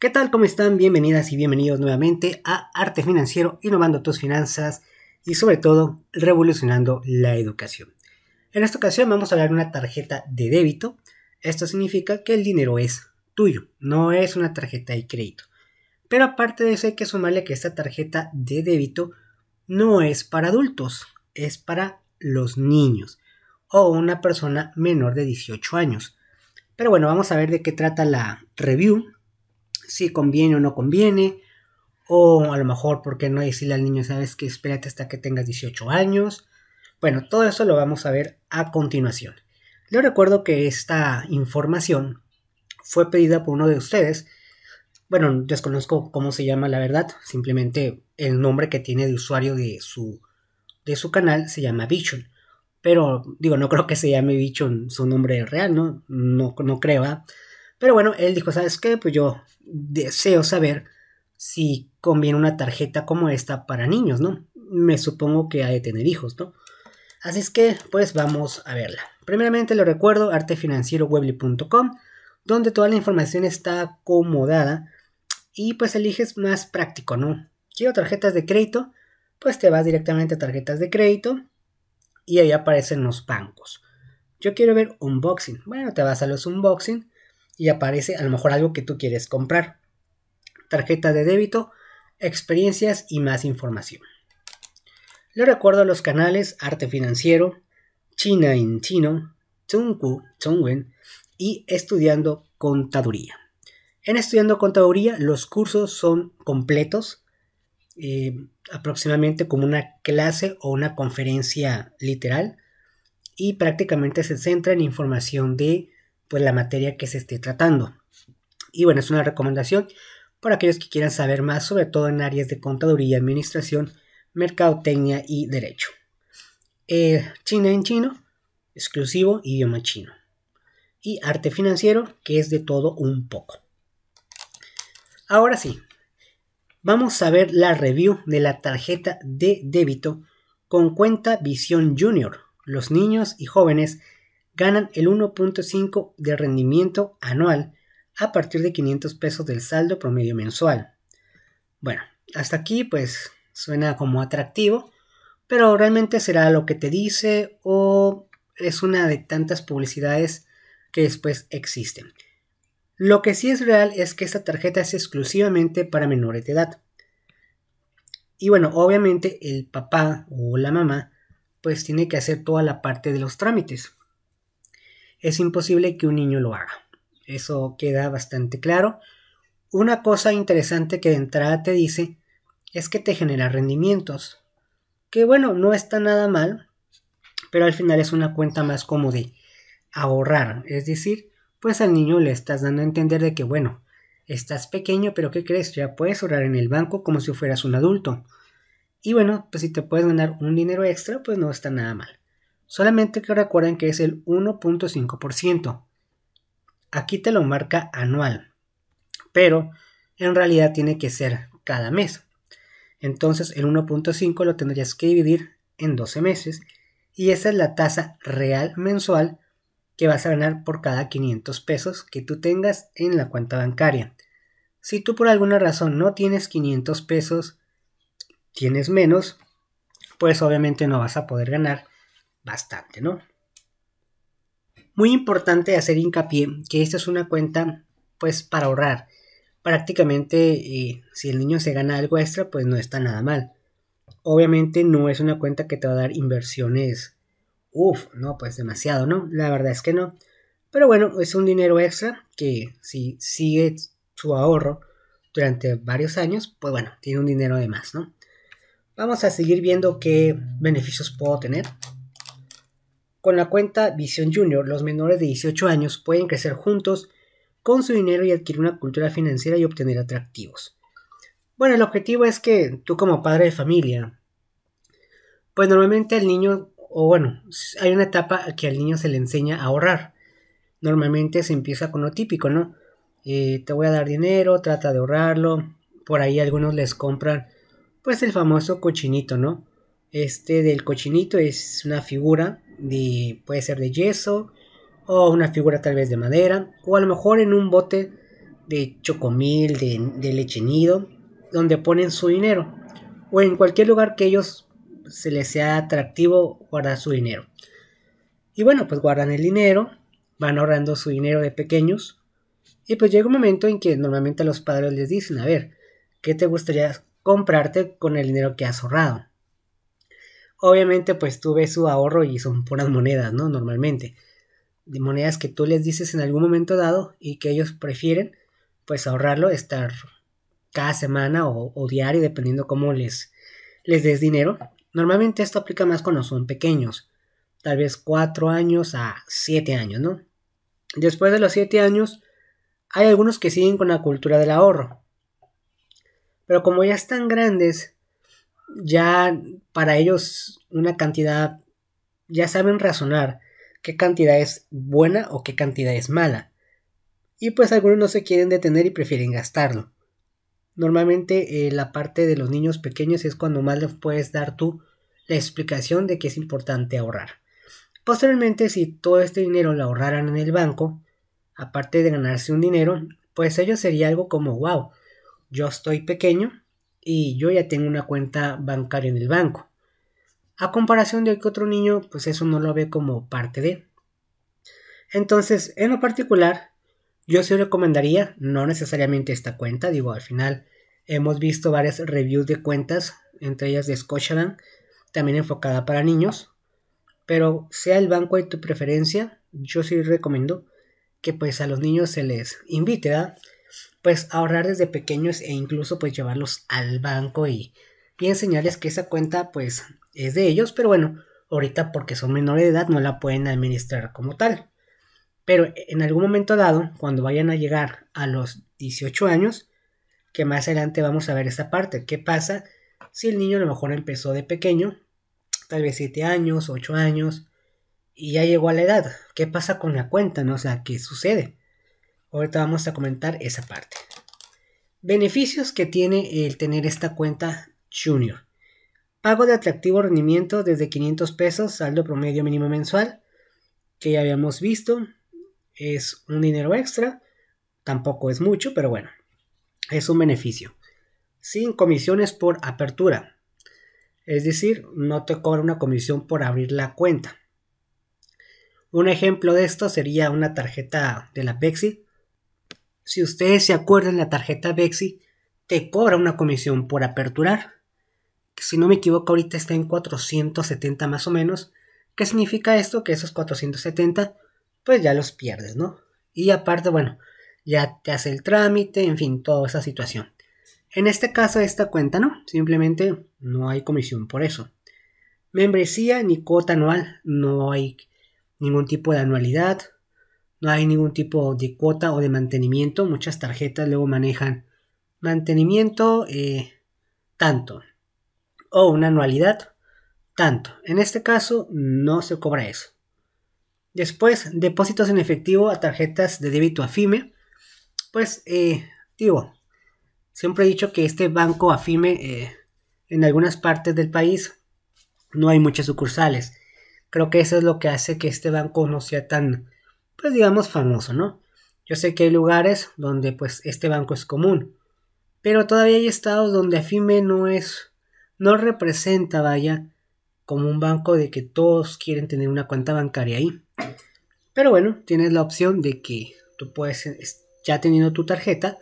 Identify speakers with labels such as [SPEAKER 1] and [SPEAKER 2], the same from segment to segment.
[SPEAKER 1] ¿Qué tal? ¿Cómo están? Bienvenidas y bienvenidos nuevamente a Arte Financiero, innovando tus finanzas y sobre todo revolucionando la educación. En esta ocasión vamos a hablar de una tarjeta de débito. Esto significa que el dinero es tuyo, no es una tarjeta de crédito. Pero aparte de eso hay que sumarle que esta tarjeta de débito no es para adultos, es para los niños o una persona menor de 18 años. Pero bueno, vamos a ver de qué trata la review si conviene o no conviene, o a lo mejor porque no decirle al niño, sabes que espérate hasta que tengas 18 años. Bueno, todo eso lo vamos a ver a continuación. Les recuerdo que esta información fue pedida por uno de ustedes. Bueno, desconozco cómo se llama la verdad, simplemente el nombre que tiene de usuario de su, de su canal se llama Bichon. Pero digo, no creo que se llame Bichon su nombre real, ¿no? No, no creo. Pero bueno, él dijo, ¿sabes qué? Pues yo deseo saber si conviene una tarjeta como esta para niños, ¿no? Me supongo que ha de tener hijos, ¿no? Así es que, pues vamos a verla. Primeramente lo recuerdo, artefinancierowebly.com, donde toda la información está acomodada y pues eliges más práctico, ¿no? Quiero tarjetas de crédito, pues te vas directamente a tarjetas de crédito y ahí aparecen los bancos. Yo quiero ver unboxing. Bueno, te vas a los unboxing y aparece a lo mejor algo que tú quieres comprar. Tarjeta de débito, experiencias y más información. Le recuerdo los canales Arte Financiero, China en Chino, Zhonggu, Zhongwen y Estudiando Contaduría. En Estudiando Contaduría los cursos son completos, eh, aproximadamente como una clase o una conferencia literal y prácticamente se centra en información de pues la materia que se esté tratando. Y bueno, es una recomendación para aquellos que quieran saber más, sobre todo en áreas de contaduría, administración, mercadotecnia y derecho. Eh, China en chino, exclusivo idioma chino. Y arte financiero, que es de todo un poco. Ahora sí, vamos a ver la review de la tarjeta de débito con cuenta Visión Junior. Los niños y jóvenes ganan el 1.5 de rendimiento anual a partir de 500 pesos del saldo promedio mensual. Bueno, hasta aquí pues suena como atractivo, pero realmente será lo que te dice o es una de tantas publicidades que después existen. Lo que sí es real es que esta tarjeta es exclusivamente para menores de edad. Y bueno, obviamente el papá o la mamá pues tiene que hacer toda la parte de los trámites es imposible que un niño lo haga. Eso queda bastante claro. Una cosa interesante que de entrada te dice es que te genera rendimientos. Que bueno, no está nada mal, pero al final es una cuenta más como de ahorrar. Es decir, pues al niño le estás dando a entender de que bueno, estás pequeño, pero ¿qué crees? Ya puedes ahorrar en el banco como si fueras un adulto. Y bueno, pues si te puedes ganar un dinero extra, pues no está nada mal. Solamente que recuerden que es el 1.5%. Aquí te lo marca anual, pero en realidad tiene que ser cada mes. Entonces el 1.5 lo tendrías que dividir en 12 meses y esa es la tasa real mensual que vas a ganar por cada 500 pesos que tú tengas en la cuenta bancaria. Si tú por alguna razón no tienes 500 pesos, tienes menos, pues obviamente no vas a poder ganar bastante, ¿no? Muy importante hacer hincapié que esta es una cuenta pues para ahorrar. Prácticamente eh, si el niño se gana algo extra pues no está nada mal. Obviamente no es una cuenta que te va a dar inversiones. Uf, no, pues demasiado, ¿no? La verdad es que no. Pero bueno, es un dinero extra que si sigue su ahorro durante varios años, pues bueno, tiene un dinero de más, ¿no? Vamos a seguir viendo qué beneficios puedo tener. Con la cuenta Visión Junior, los menores de 18 años pueden crecer juntos con su dinero y adquirir una cultura financiera y obtener atractivos. Bueno, el objetivo es que tú como padre de familia, pues normalmente el niño, o bueno, hay una etapa que al niño se le enseña a ahorrar. Normalmente se empieza con lo típico, ¿no? Eh, te voy a dar dinero, trata de ahorrarlo. Por ahí algunos les compran, pues el famoso cochinito, ¿no? Este del cochinito es una figura puede ser de yeso o una figura tal vez de madera o a lo mejor en un bote de chocomil, de, de leche nido, donde ponen su dinero, o en cualquier lugar que ellos se les sea atractivo guardar su dinero. Y bueno, pues guardan el dinero, van ahorrando su dinero de pequeños, y pues llega un momento en que normalmente los padres les dicen, a ver, ¿qué te gustaría comprarte con el dinero que has ahorrado? Obviamente, pues tú ves su ahorro y son puras monedas, ¿no? Normalmente. De monedas que tú les dices en algún momento dado y que ellos prefieren, pues ahorrarlo, estar cada semana o, diario, dependiendo cómo les, les des dinero. Normalmente esto aplica más cuando son pequeños, tal vez 4 años a 7 años, ¿no? Después de los 7 años, hay algunos que siguen con la cultura del ahorro. Pero como ya están grandes, ya para ellos una cantidad, ya saben razonar qué cantidad es buena o qué cantidad es mala. Y pues algunos no se quieren detener y prefieren gastarlo. Normalmente eh, la parte de los niños pequeños es cuando más les puedes dar tú la explicación de que es importante ahorrar. Posteriormente, si todo este dinero lo ahorraran en el banco, aparte de ganarse un dinero, pues ello sería algo como, wow, yo estoy pequeño, y yo ya tengo una cuenta bancaria en el banco. A comparación de que otro niño, pues eso no lo ve como parte de. Entonces, en lo particular, yo sí recomendaría, no necesariamente esta cuenta, digo, al final hemos visto varias reviews de cuentas, entre ellas de Scotiabank, también enfocada para niños, pero sea el banco de tu preferencia, yo sí recomiendo que pues a los niños se les invite a pues ahorrar desde pequeños e incluso pues llevarlos al banco y, enseñarles que esa cuenta pues es de ellos, pero bueno, ahorita porque son menores de edad no la pueden administrar como tal. Pero en algún momento dado, cuando vayan a llegar a los 18 años, que más adelante vamos a ver esa parte, ¿qué pasa si el niño a lo mejor empezó de pequeño, tal vez 7 años, 8 años, y ya llegó a la edad? ¿Qué pasa con la cuenta? ¿No? O sea, ¿qué sucede? Ahorita vamos a comentar esa parte. Beneficios que tiene el tener esta cuenta Junior. Pago de atractivo rendimiento desde 500 pesos, saldo promedio mínimo mensual, que ya habíamos visto. Es un dinero extra, tampoco es mucho, pero bueno, es un beneficio. Sin comisiones por apertura. Es decir, no te cobra una comisión por abrir la cuenta. Un ejemplo de esto sería una tarjeta de la Pepsi si ustedes se acuerdan, la tarjeta Bexi te cobra una comisión por aperturar. Si no me equivoco, ahorita está en 470 más o menos. ¿Qué significa esto? Que esos 470, pues ya los pierdes, ¿no? Y aparte, bueno, ya te hace el trámite, en fin, toda esa situación. En este caso, esta cuenta no, simplemente no hay comisión por eso. Membresía ni cuota anual, no hay ningún tipo de anualidad, no hay ningún tipo de cuota o de mantenimiento. Muchas tarjetas luego manejan mantenimiento eh, tanto o una anualidad tanto. En este caso no se cobra eso. Después, depósitos en efectivo a tarjetas de débito AFIME. Pues, eh, digo, siempre he dicho que este banco AFIME eh, en algunas partes del país no hay muchas sucursales. Creo que eso es lo que hace que este banco no sea tan pues digamos famoso, ¿no? Yo sé que hay lugares donde pues este banco es común, pero todavía hay estados donde AFIME no es, no representa, vaya, como un banco de que todos quieren tener una cuenta bancaria ahí. Pero bueno, tienes la opción de que tú puedes, ya teniendo tu tarjeta,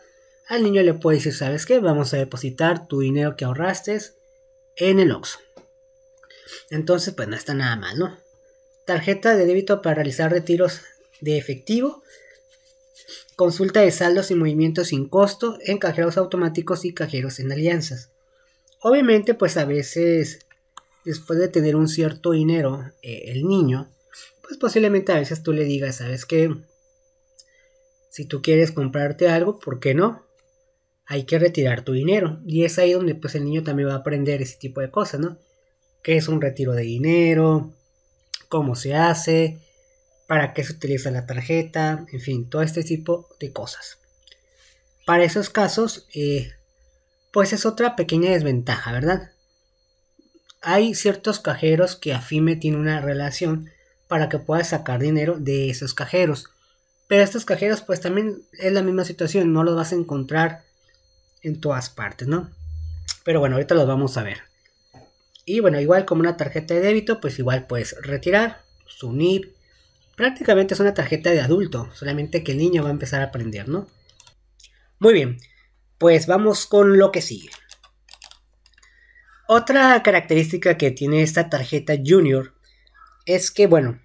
[SPEAKER 1] al niño le puedes decir, ¿sabes qué? Vamos a depositar tu dinero que ahorraste en el OXXO. Entonces, pues no está nada mal, ¿no? Tarjeta de débito para realizar retiros de efectivo, consulta de saldos y movimientos sin costo en cajeros automáticos y cajeros en alianzas. Obviamente, pues a veces, después de tener un cierto dinero, eh, el niño, pues posiblemente a veces tú le digas, ¿sabes qué? Si tú quieres comprarte algo, ¿por qué no? Hay que retirar tu dinero. Y es ahí donde pues el niño también va a aprender ese tipo de cosas, ¿no? ¿Qué es un retiro de dinero? ¿Cómo se hace? Para qué se utiliza la tarjeta, en fin, todo este tipo de cosas. Para esos casos, eh, pues es otra pequeña desventaja, ¿verdad? Hay ciertos cajeros que AFIME tiene una relación para que puedas sacar dinero de esos cajeros. Pero estos cajeros pues también es la misma situación, no los vas a encontrar en todas partes, ¿no? Pero bueno, ahorita los vamos a ver. Y bueno, igual como una tarjeta de débito, pues igual puedes retirar su NIP. Prácticamente es una tarjeta de adulto, solamente que el niño va a empezar a aprender, ¿no? Muy bien, pues vamos con lo que sigue. Otra característica que tiene esta tarjeta Junior es que, bueno,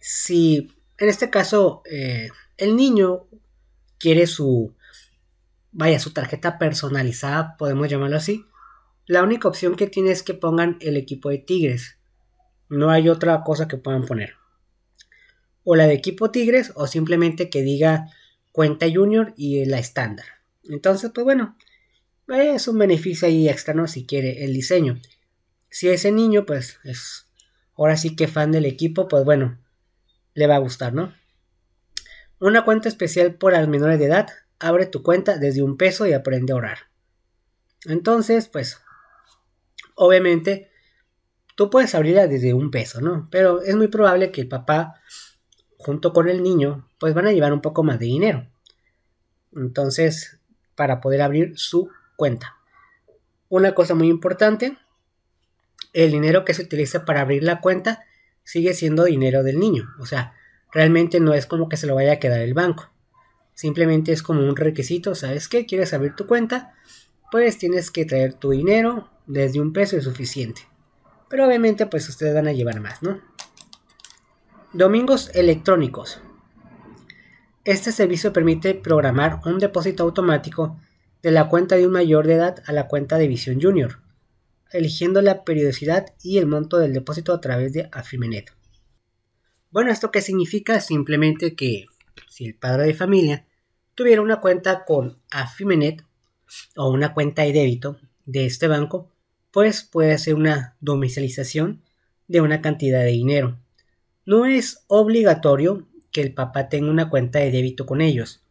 [SPEAKER 1] si en este caso eh, el niño quiere su, vaya, su tarjeta personalizada, podemos llamarlo así, la única opción que tiene es que pongan el equipo de Tigres. No hay otra cosa que puedan poner. O la de equipo Tigres o simplemente que diga cuenta junior y la estándar. Entonces, pues bueno, es un beneficio ahí extra, ¿no? Si quiere el diseño. Si ese niño, pues es ahora sí que fan del equipo, pues bueno, le va a gustar, ¿no? Una cuenta especial por al menores de edad. Abre tu cuenta desde un peso y aprende a orar. Entonces, pues, obviamente, tú puedes abrirla desde un peso, ¿no? Pero es muy probable que el papá, junto con el niño, pues van a llevar un poco más de dinero. Entonces, para poder abrir su cuenta. Una cosa muy importante, el dinero que se utiliza para abrir la cuenta sigue siendo dinero del niño. O sea, realmente no es como que se lo vaya a quedar el banco. Simplemente es como un requisito, ¿sabes qué? ¿Quieres abrir tu cuenta? Pues tienes que traer tu dinero, desde un peso es suficiente. Pero obviamente pues ustedes van a llevar más, ¿no? Domingos electrónicos. Este servicio permite programar un depósito automático de la cuenta de un mayor de edad a la cuenta de Visión Junior, eligiendo la periodicidad y el monto del depósito a través de Afrimenet. Bueno, ¿esto qué significa? Simplemente que si el padre de familia tuviera una cuenta con Afrimenet o una cuenta de débito de este banco, pues puede hacer una domicilización de una cantidad de dinero. No es obligatorio que el papá tenga una cuenta de débito con ellos,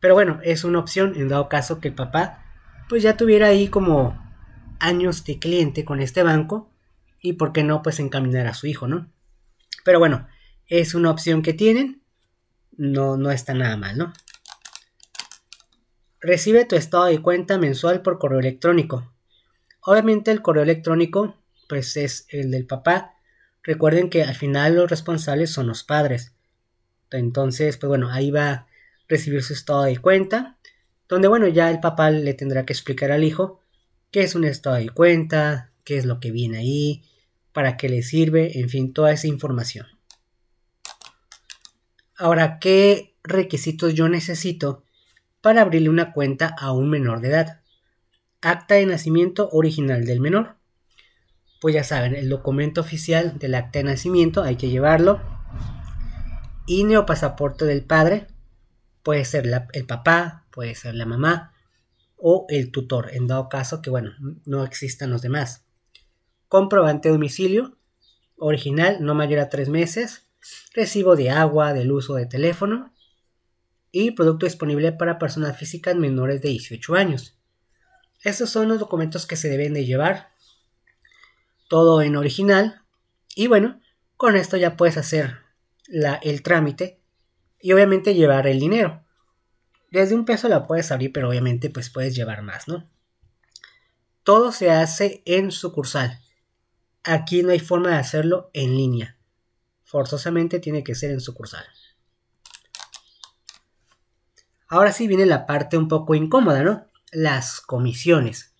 [SPEAKER 1] pero bueno, es una opción en dado caso que el papá pues ya tuviera ahí como años de cliente con este banco y por qué no pues encaminar a su hijo, ¿no? Pero bueno, es una opción que tienen, no, no está nada mal, ¿no? Recibe tu estado de cuenta mensual por correo electrónico. Obviamente el correo electrónico pues es el del papá. Recuerden que al final los responsables son los padres. Entonces, pues bueno, ahí va recibir su estado de cuenta, donde bueno, ya el papá le tendrá que explicar al hijo qué es un estado de cuenta, qué es lo que viene ahí, para qué le sirve, en fin, toda esa información. Ahora, ¿qué requisitos yo necesito para abrirle una cuenta a un menor de edad? Acta de nacimiento original del menor. Pues ya saben, el documento oficial del acta de nacimiento hay que llevarlo. Y pasaporte del padre Puede ser el papá, puede ser la mamá o el tutor, en dado caso que, bueno, no existan los demás. Comprobante de domicilio, original, no mayor a tres meses. Recibo de agua, del uso de teléfono. Y producto disponible para personas físicas menores de 18 años. Estos son los documentos que se deben de llevar. Todo en original. Y bueno, con esto ya puedes hacer el trámite y obviamente llevar el dinero. Desde un peso la puedes abrir, pero obviamente pues puedes llevar más, ¿no? Todo se hace en sucursal. Aquí no hay forma de hacerlo en línea. Forzosamente tiene que ser en sucursal. Ahora sí viene la parte un poco incómoda, ¿no? Las comisiones.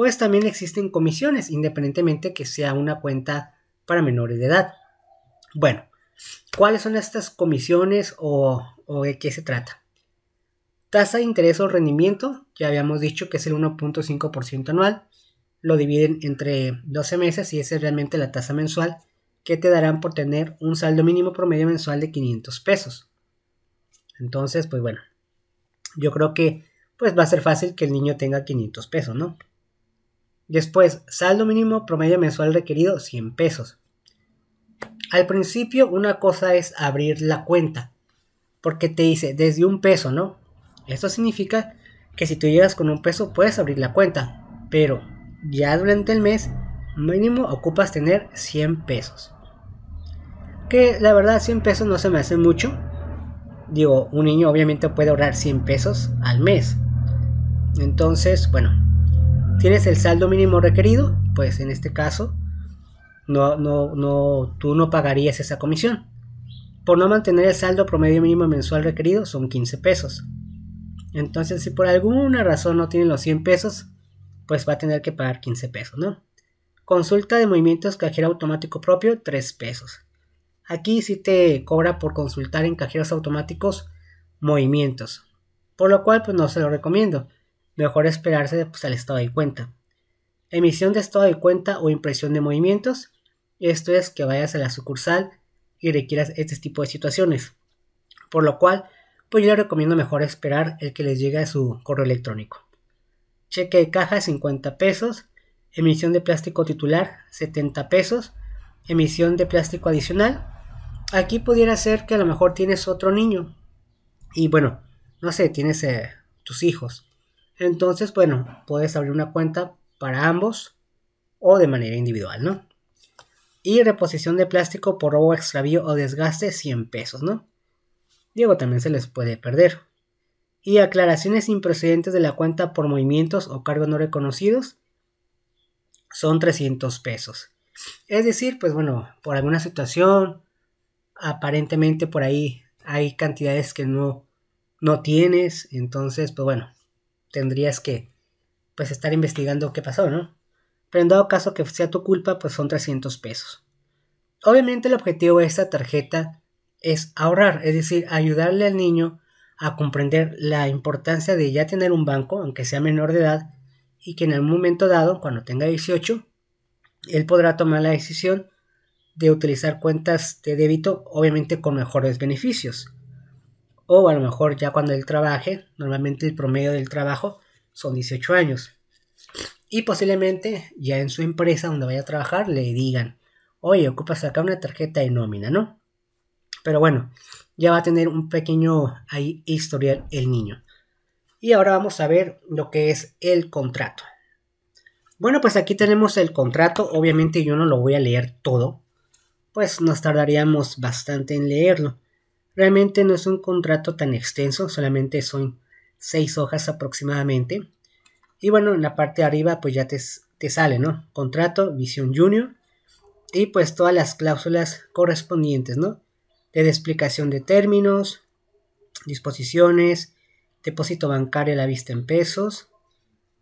[SPEAKER 1] Pues también existen comisiones, independientemente que sea una cuenta para menores de edad. Bueno, ¿Cuáles son estas comisiones o, de qué se trata? Tasa de interés o rendimiento, ya habíamos dicho que es el 1.5% anual, lo dividen entre 12 meses y esa es realmente la tasa mensual que te darán por tener un saldo mínimo promedio mensual de 500 pesos. Entonces, pues bueno, yo creo que pues va a ser fácil que el niño tenga 500 pesos, ¿no? Después, saldo mínimo promedio mensual requerido 100 pesos. Al principio una cosa es abrir la cuenta, porque te dice desde un peso, ¿no? Esto significa que si tú llegas con un peso puedes abrir la cuenta, pero ya durante el mes mínimo ocupas tener 100 pesos. Que la verdad 100 pesos no se me hace mucho. Digo, un niño obviamente puede ahorrar 100 pesos al mes. Entonces, bueno, tienes el saldo mínimo requerido, pues en este caso, no, no, no, tú no pagarías esa comisión. Por no mantener el saldo promedio mínimo mensual requerido son 15 pesos. Entonces, si por alguna razón no tiene los 100 pesos, pues va a tener que pagar 15 pesos, ¿no? Consulta de movimientos cajero automático propio, 3 pesos. Aquí sí te cobra por consultar en cajeros automáticos movimientos, por lo cual pues no se lo recomiendo. Mejor esperarse pues, al estado de cuenta. Emisión de estado de cuenta o impresión de movimientos. Esto es que vayas a la sucursal y requieras este tipo de situaciones. Por lo cual, pues yo le recomiendo mejor esperar el que les llegue a su correo electrónico. Cheque de caja 50 pesos. Emisión de plástico titular 70 pesos. Emisión de plástico adicional. Aquí pudiera ser que a lo mejor tienes otro niño. Y bueno, no sé, tienes eh, tus hijos. Entonces, bueno, puedes abrir una cuenta para ambos o de manera individual, ¿no? Y reposición de plástico por robo, extravío o desgaste 100 pesos, ¿no? Diego también se les puede perder. Y aclaraciones improcedentes de la cuenta por movimientos o cargos no reconocidos son 300 pesos. Es decir, pues bueno, por alguna situación, aparentemente por ahí hay cantidades que no, no tienes, entonces, pues bueno, tendrías que pues estar investigando qué pasó, ¿no? Pero en dado caso que sea tu culpa, pues son 300 pesos. Obviamente el objetivo de esta tarjeta es ahorrar, es decir, ayudarle al niño a comprender la importancia de ya tener un banco, aunque sea menor de edad, y que en algún momento dado, cuando tenga 18, él podrá tomar la decisión de utilizar cuentas de débito, obviamente con mejores beneficios. O a lo mejor ya cuando él trabaje, normalmente el promedio del trabajo son 18 años. Y posiblemente ya en su empresa donde vaya a trabajar le digan, oye, ocupas acá una tarjeta de nómina, ¿no? Pero bueno, ya va a tener un pequeño ahí historial el niño. Y ahora vamos a ver lo que es el contrato. Bueno, pues aquí tenemos el contrato. Obviamente yo no lo voy a leer todo. Pues nos tardaríamos bastante en leerlo. Realmente no es un contrato tan extenso, solamente son seis hojas aproximadamente. Y bueno, en la parte de arriba pues ya te, te sale, ¿no? Contrato, visión junior y pues todas las cláusulas correspondientes, ¿no? de explicación de términos, disposiciones, depósito bancario a la vista en pesos,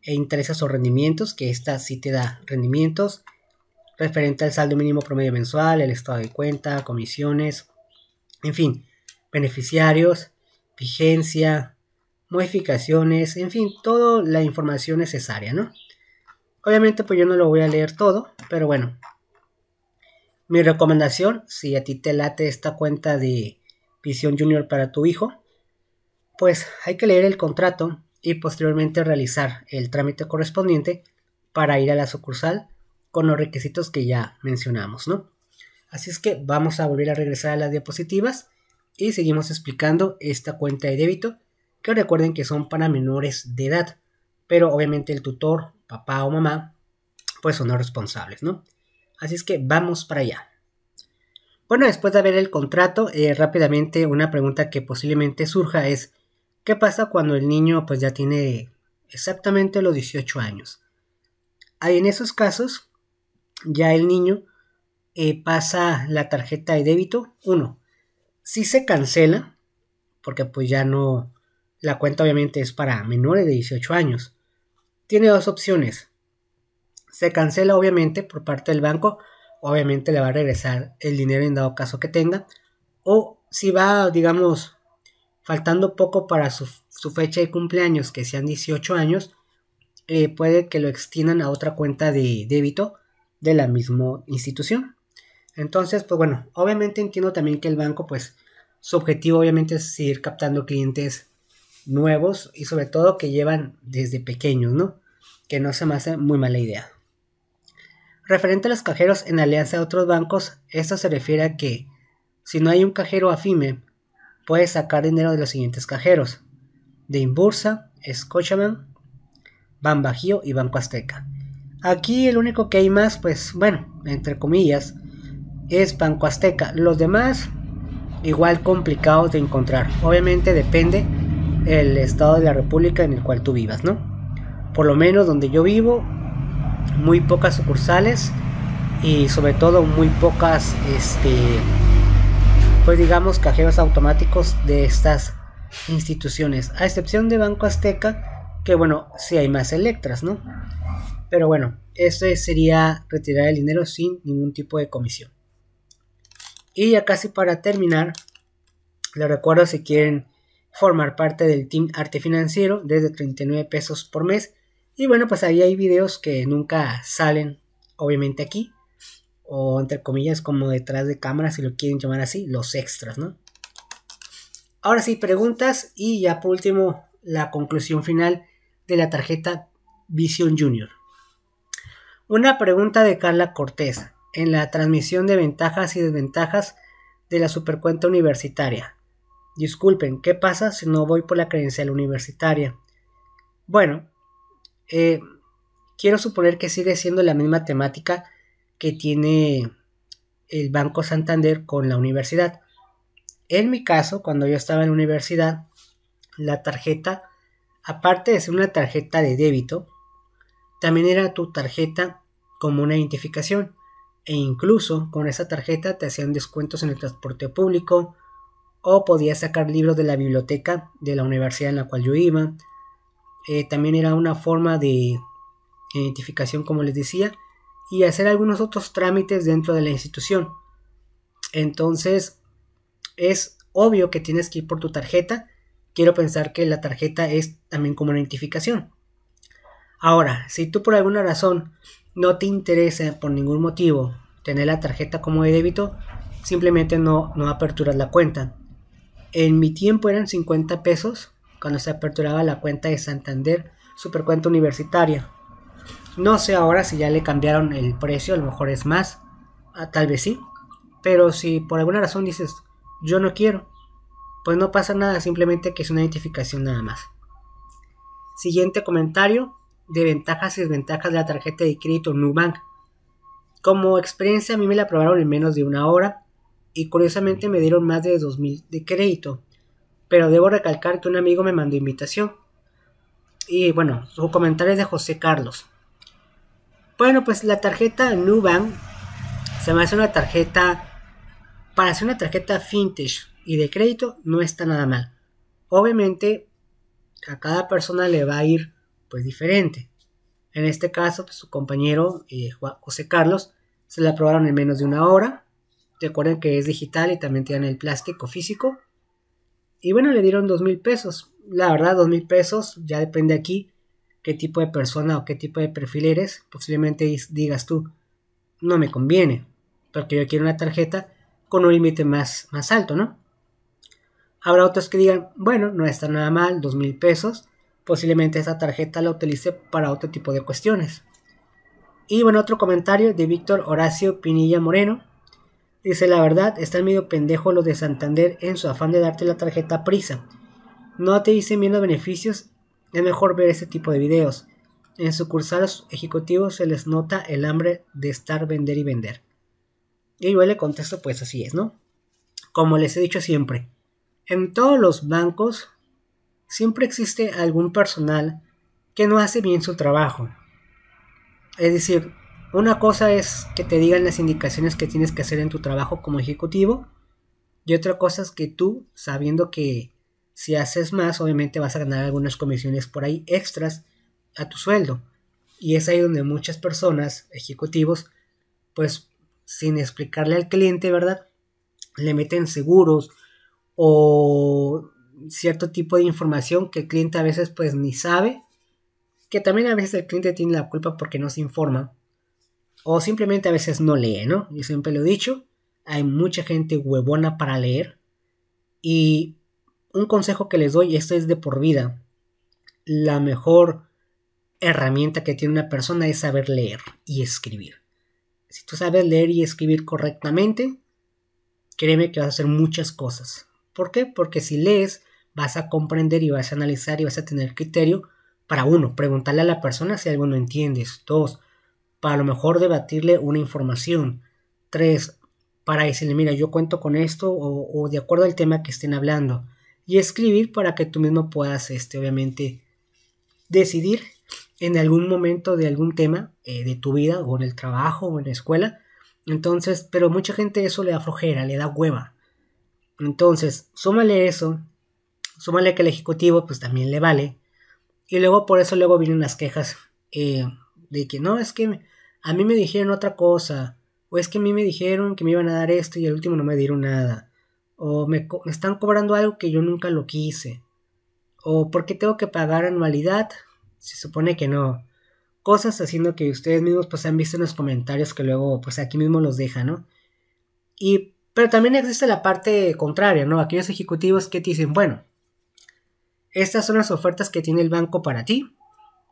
[SPEAKER 1] e intereses o rendimientos, que esta sí te da rendimientos, referente al saldo mínimo promedio mensual, el estado de cuenta, comisiones, en fin, beneficiarios, vigencia, modificaciones, en fin, toda la información necesaria, ¿no? Obviamente pues yo no lo voy a leer todo, pero bueno, mi recomendación, si a ti te late esta cuenta de Visión Junior para tu hijo, pues hay que leer el contrato y posteriormente realizar el trámite correspondiente para ir a la sucursal con los requisitos que ya mencionamos, ¿no? Así es que vamos a volver a regresar a las diapositivas y seguimos explicando esta cuenta de débito, que recuerden que son para menores de edad, pero obviamente el tutor, papá o mamá, pues son los responsables, ¿no? Así es que vamos para allá. Bueno, después de ver el contrato, eh, rápidamente una pregunta que posiblemente surja es, ¿qué pasa cuando el niño pues ya tiene exactamente los 18 años? Ahí en esos casos, ya el niño eh, pasa la tarjeta de débito, 1, sí se cancela, porque pues ya no, la cuenta obviamente es para menores de 18 años. Tiene dos opciones. Se cancela obviamente por parte del banco, obviamente le va a regresar el dinero en dado caso que tenga. O si va, digamos, faltando poco para su, fecha de cumpleaños, que sean 18 años, eh, puede que lo extiendan a otra cuenta de débito de la misma institución. Entonces, pues bueno, obviamente entiendo también que el banco, pues su objetivo obviamente es seguir captando clientes nuevos y sobre todo que llevan desde pequeños, ¿no? Que no se me hace muy mala idea. Referente a los cajeros en alianza a otros bancos, esto se refiere a que si no hay un cajero afime, puedes sacar dinero de los siguientes cajeros: de Inbursa, Scotiabank, Bajío y Banco Azteca. Aquí el único que hay más, pues bueno, entre comillas, es Banco Azteca. Los demás, igual complicados de encontrar. Obviamente depende el estado de la república en el cual tú vivas, ¿no? Por lo menos donde yo vivo, muy pocas sucursales y sobre todo muy pocas, este, pues digamos, cajeros automáticos de estas instituciones, a excepción de Banco Azteca, que bueno, si hay más Electras, ¿no? Pero bueno, este sería retirar el dinero sin ningún tipo de comisión. Y ya casi para terminar, les recuerdo si quieren formar parte del Team Arte Financiero desde 39 pesos por mes. Y bueno, pues ahí hay videos que nunca salen, obviamente aquí, o entre comillas como detrás de cámara, si lo quieren llamar así, los extras, ¿no? Ahora sí, preguntas y ya por último la conclusión final de la tarjeta Vision Junior. Una pregunta de Carla Cortés en la transmisión de ventajas y desventajas de la supercuenta universitaria. Disculpen, ¿qué pasa si no voy por la credencial universitaria? Bueno, eh, quiero suponer que sigue siendo la misma temática que tiene el Banco Santander con la universidad. En mi caso, cuando yo estaba en la universidad, la tarjeta, aparte de ser una tarjeta de débito, también era tu tarjeta como una identificación. E incluso con esa tarjeta te hacían descuentos en el transporte público o podías sacar libros de la biblioteca de la universidad en la cual yo iba. Eh, también era una forma de identificación, como les decía, y hacer algunos otros trámites dentro de la institución. Entonces, es obvio que tienes que ir por tu tarjeta. Quiero pensar que la tarjeta es también como una identificación. Ahora, si tú por alguna razón no te interesa por ningún motivo tener la tarjeta como de débito, simplemente no, no aperturas la cuenta. En mi tiempo eran 50 pesos cuando se aperturaba la cuenta de Santander, supercuenta universitaria. No sé ahora si ya le cambiaron el precio, a lo mejor es más, ah, tal vez sí. Pero si por alguna razón dices, yo no quiero, pues no pasa nada, simplemente que es una identificación nada más. Siguiente comentario de ventajas y desventajas de la tarjeta de crédito Nubank. Como experiencia a mí me la aprobaron en menos de una hora y curiosamente me dieron más de 2000 de crédito. Pero debo recalcar que un amigo me mandó invitación. Y bueno, su comentario es de José Carlos. Bueno, pues la tarjeta Nubank se me hace una tarjeta para hacer una tarjeta vintage y de crédito no está nada mal. Obviamente a cada persona le va a ir pues diferente. En este caso, pues, su compañero eh, José Carlos se la aprobaron en menos de una hora. Recuerden que es digital y también tiene el plástico físico. Y bueno, le dieron dos mil pesos. La verdad, dos mil pesos ya depende aquí qué tipo de persona o qué tipo de perfil eres. Posiblemente digas tú, no me conviene, porque yo quiero una tarjeta con un límite más, más alto, ¿no? Habrá otros que digan, bueno, no está nada mal, dos mil pesos, posiblemente esa tarjeta la utilice para otro tipo de cuestiones. Y bueno, otro comentario de Víctor Horacio Pinilla Moreno. Dice, la verdad, están medio pendejo los de Santander en su afán de darte la tarjeta prisa. No te dicen bien los beneficios, es mejor ver ese tipo de videos. En sucursales ejecutivos se les nota el hambre de estar, vender y vender. Y yo le contesto, pues así es, ¿no? Como les he dicho siempre, en todos los bancos siempre existe algún personal que no hace bien su trabajo. Es decir, una cosa es que te digan las indicaciones que tienes que hacer en tu trabajo como ejecutivo y otra cosa es que tú, sabiendo que si haces más, obviamente vas a ganar algunas comisiones por ahí extras a tu sueldo. Y es ahí donde muchas personas, ejecutivos, pues sin explicarle al cliente, ¿verdad? Le meten seguros o cierto tipo de información que el cliente a veces pues ni sabe, que también a veces el cliente tiene la culpa porque no se informa o simplemente a veces no lee, ¿no? Yo siempre lo he dicho, hay mucha gente huevona para leer y un consejo que les doy, esto es de por vida, la mejor herramienta que tiene una persona es saber leer y escribir si tú sabes leer y escribir correctamente, créeme que vas a hacer muchas cosas. ¿Por qué? Porque si lees, vas a comprender y vas a analizar y vas a tener criterio para uno, preguntarle a la persona si algo no entiendes. Dos, para lo mejor debatirle una información. Tres, para decirle, mira, yo cuento con esto o, de acuerdo al tema que estén hablando. Y escribir para que tú mismo puedas, este, obviamente, decidir en algún momento de algún tema eh, de tu vida o en el trabajo o en la escuela. Entonces, pero mucha gente eso le da flojera, le da hueva. Entonces, súmale eso, súmale que el ejecutivo pues también le vale. Y luego por eso luego vienen las quejas eh, de que no, es que a mí me dijeron otra cosa. O es que a mí me dijeron que me iban a dar esto y al último no me dieron nada. O me, están cobrando algo que yo nunca lo quise. O porque tengo que pagar anualidad. Se supone que no. Cosas haciendo que ustedes mismos pues han visto en los comentarios que luego pues aquí mismo los dejan, ¿no? Y pero también existe la parte contraria, ¿no? Aquellos ejecutivos que te dicen, bueno, estas son las ofertas que tiene el banco para ti,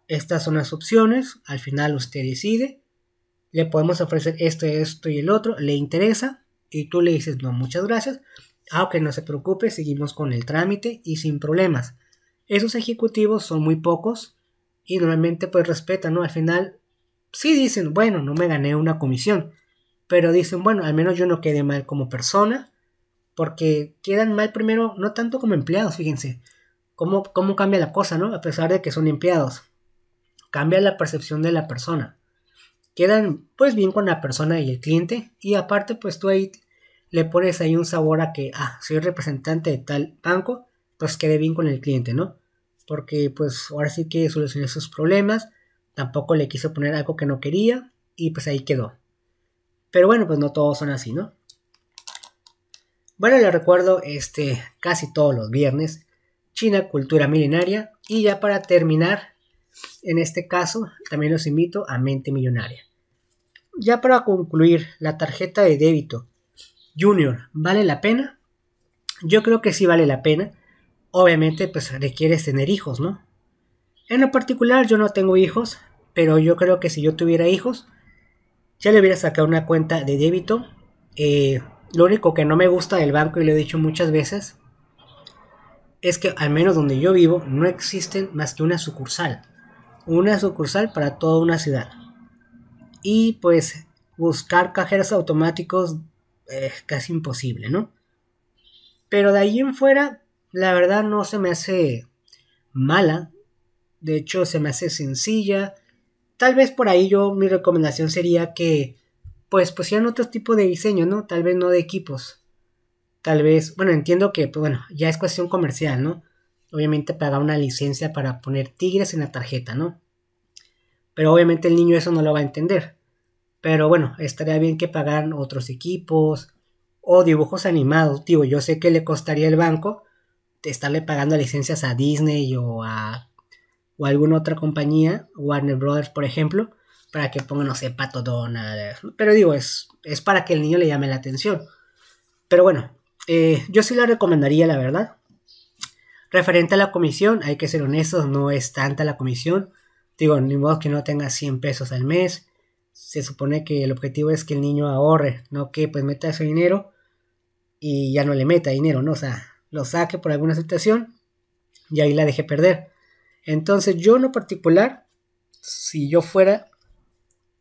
[SPEAKER 1] estas son las opciones, al final usted decide, le podemos ofrecer esto, esto y el otro, le interesa, y tú le dices, no, muchas gracias, aunque no se preocupe, seguimos con el trámite y sin problemas. Esos ejecutivos son muy pocos y normalmente pues respetan, ¿no? Al final sí dicen, bueno, no me gané una comisión, pero dicen, bueno, al menos yo no quedé mal como persona, porque quedan mal primero, no tanto como empleados, fíjense, cómo, cómo cambia la cosa, ¿no? A pesar de que son empleados, cambia la percepción de la persona. Quedan pues bien con la persona y el cliente, y aparte pues tú ahí le pones ahí un sabor a que, ah, soy representante de tal banco, pues quede bien con el cliente, ¿no? Porque pues ahora sí que solucioné sus problemas, tampoco le quiso poner algo que no quería, y pues ahí quedó. Pero bueno, pues no todos son así, ¿no? Bueno, les recuerdo este casi todos los viernes China Cultura Milenaria y ya para terminar en este caso también los invito a Mente Millonaria. Ya para concluir, la tarjeta de débito Junior, ¿vale la pena? Yo creo que sí vale la pena. Obviamente pues requieres tener hijos, ¿no? En lo particular yo no tengo hijos, pero yo creo que si yo tuviera hijos, ya le hubiera sacado una cuenta de débito. Eh, lo único que no me gusta del banco, y lo he dicho muchas veces, es que al menos donde yo vivo no existen más que una sucursal. Una sucursal para toda una ciudad. Y pues buscar cajeros automáticos es casi imposible, ¿no? Pero de ahí en fuera, la verdad no se me hace mala. De hecho, se me hace sencilla tal vez por ahí yo mi recomendación sería que pues pusieran otro tipo de diseño, ¿no? Tal vez no de equipos. Tal vez, bueno, entiendo que, pues bueno, ya es cuestión comercial, ¿no? Obviamente pagar una licencia para poner tigres en la tarjeta, ¿no? Pero obviamente el niño eso no lo va a entender. Pero bueno, estaría bien que pagaran otros equipos o dibujos animados. Digo, yo sé que le costaría el banco estarle pagando licencias a Disney o a o alguna otra compañía, Warner Brothers por ejemplo, para que pongan, no sé, Pato Donald. Pero digo, es, es para que el niño le llame la atención. Pero bueno, eh, yo sí la recomendaría, la verdad. Referente a la comisión, hay que ser honestos, no es tanta la comisión. Digo, ni modo que no tenga 100 pesos al mes. Se supone que el objetivo es que el niño ahorre, no que pues meta ese dinero y ya no le meta dinero, ¿no? O sea, lo saque por alguna situación y ahí la deje perder. Entonces yo en lo particular, si yo fuera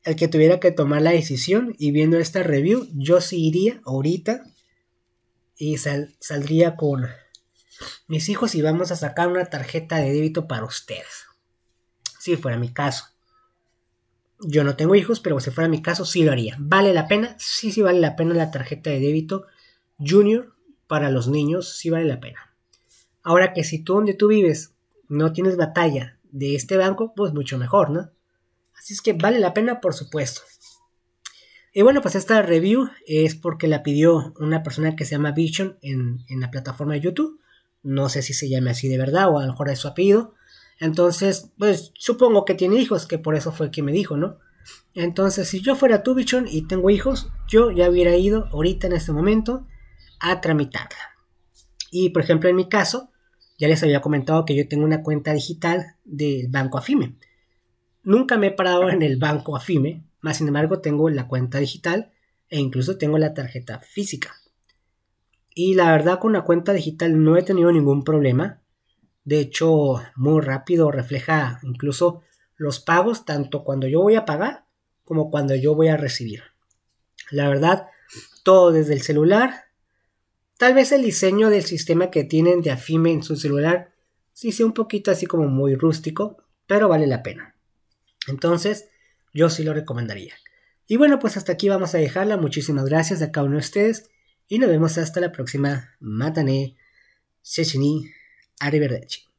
[SPEAKER 1] el que tuviera que tomar la decisión y viendo esta review, yo sí iría ahorita y saldría con mis hijos y vamos a sacar una tarjeta de débito para ustedes. Si fuera mi caso. Yo no tengo hijos, pero si fuera mi caso, sí lo haría. ¿Vale la pena? Sí, sí vale la pena la tarjeta de débito junior para los niños, sí vale la pena. Ahora que si tú donde tú vives no tienes batalla de este banco, pues mucho mejor, ¿no? Así es que vale la pena, por supuesto. Y bueno, pues esta review es porque la pidió una persona que se llama Vision en, la plataforma de YouTube. No sé si se llame así de verdad o a lo mejor es su apellido. Entonces, pues supongo que tiene hijos, que por eso fue que me dijo, ¿no? Entonces, si yo fuera tú, Bichon, y tengo hijos, yo ya hubiera ido ahorita en este momento a tramitarla. Y por ejemplo, en mi caso, ya les había comentado que yo tengo una cuenta digital del banco Afime. Nunca me he parado en el banco Afime, más sin embargo tengo la cuenta digital e incluso tengo la tarjeta física. Y la verdad con la cuenta digital no he tenido ningún problema. De hecho, muy rápido refleja incluso los pagos tanto cuando yo voy a pagar como cuando yo voy a recibir. La verdad, todo desde el celular. Tal vez el diseño del sistema que tienen de Afime en su celular sí sea un poquito así como muy rústico, pero vale la pena. Entonces, yo sí lo recomendaría. Y bueno, pues hasta aquí vamos a dejarla. Muchísimas gracias a cada uno de ustedes y nos vemos hasta la próxima. Matane, Sechini, Arrivederci.